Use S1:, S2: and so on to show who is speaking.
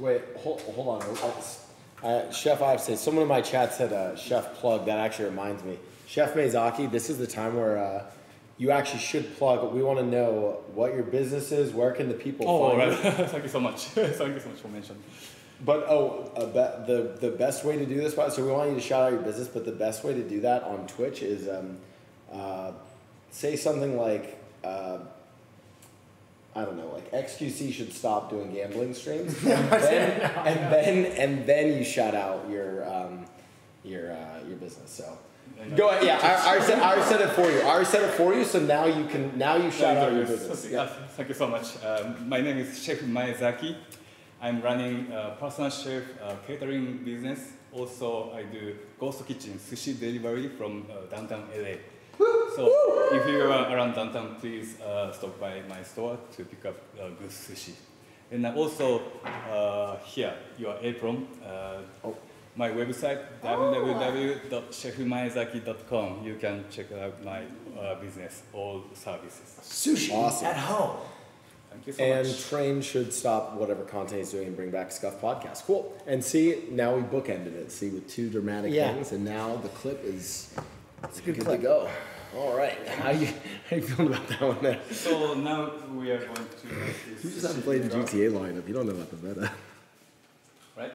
S1: Wait, hold, hold on. Uh, Chef, I have to say, someone in my chat said uh, Chef plug. That actually reminds me. Chef Maezaki, this is the time where uh, you actually should plug. We want to know what your business is. Where can the people
S2: Oh,
S1: find
S2: right.
S1: you?
S2: Thank you so much. Thank you so much for mentioning.
S1: But oh, uh, the the best way to do this, by so we want you to shout out your business, but the best way to do that on Twitch is um, uh, say something like. Uh, I don't know, like XQC should stop doing gambling streams, and then and then, and then you shut out your um, your uh, your business. So go ahead. Yeah, I, I, said, I said it for you. I said it for you. So now you can now you shout out your business.
S2: Yeah, thank you so much. Um, my name is Chef Maezaki. I'm running a personal chef uh, catering business. Also, I do Ghost Kitchen sushi delivery from uh, downtown LA. So if you are around downtown, please uh, stop by my store to pick up uh, good sushi. And also uh, here, your apron. Uh,
S1: Oh.
S2: My website www.chefmaezaki.com. You can check out my uh, business, all services.
S3: Sushi
S1: Awesome.
S3: at home.
S2: Thank you so
S1: And
S2: much.
S1: Train should stop whatever content he's doing and bring back Scuff Podcast. Cool. And see, now we bookended it. See, with two dramatic
S3: Yeah.
S1: things, and now the clip is
S3: It's a good
S1: good
S3: clip.
S1: to go. All right. How you how you feeling about that one there?
S2: So now we are going to
S1: You just haven't played the. GTA lineup. You don't know about the meta.